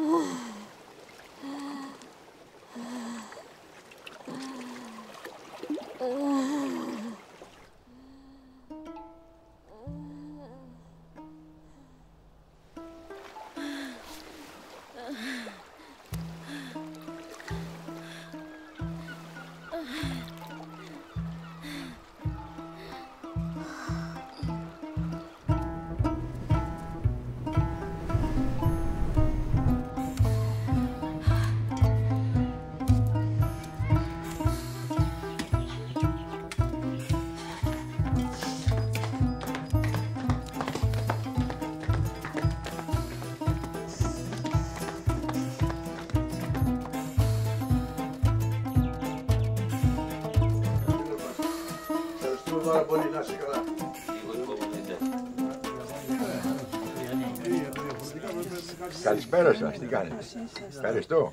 Ooh. πάρα πολύ, να είσαι καλά. Καλησπέρα σας, τι κάνετε; Ευχαριστώ.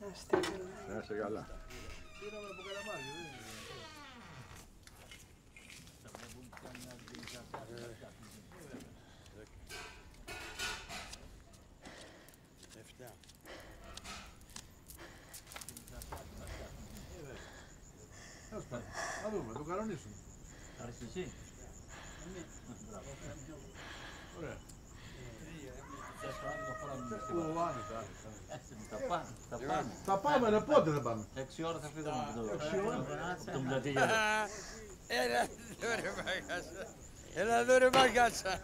Να είστε καλά. Να είστε καλά. Τέλος πάντων, Να δούμε, το κανονίσουμε. Ωραία. Ω, άνετα, άνετα. Θα πάμε, ρε, πότε θα πάμε; Έξι ώρα θα φύγουμε από το Έξι ώρα. από τον πλατή για Έλα εδώ ρε μαγάσα. Έλα εδώ ρε μαγάσα.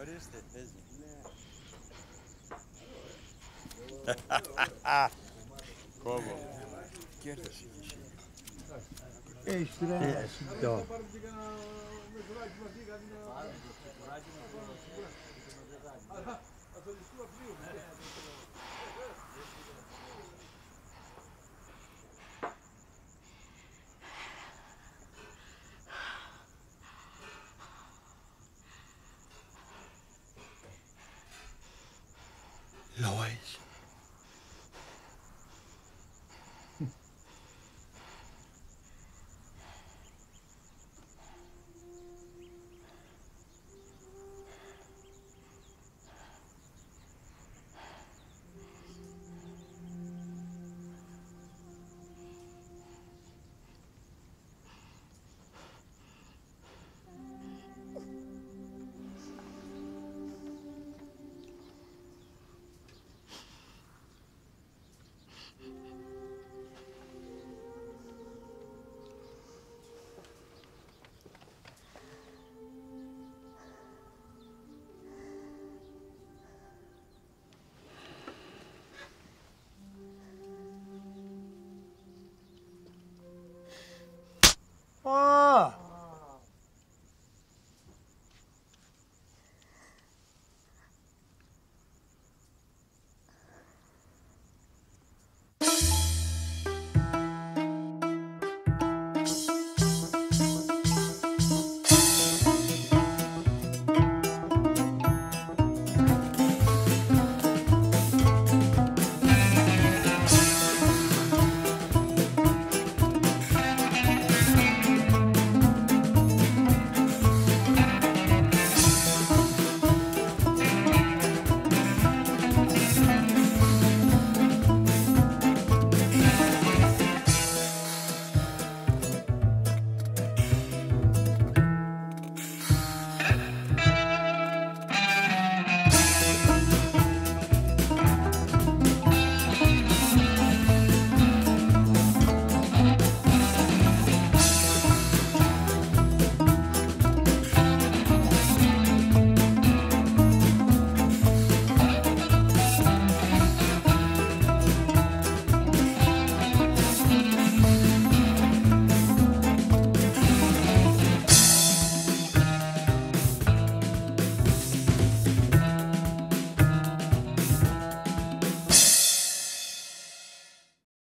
Ορίστε, παίζει. Κόβω. Κέρδισε κι εσύ.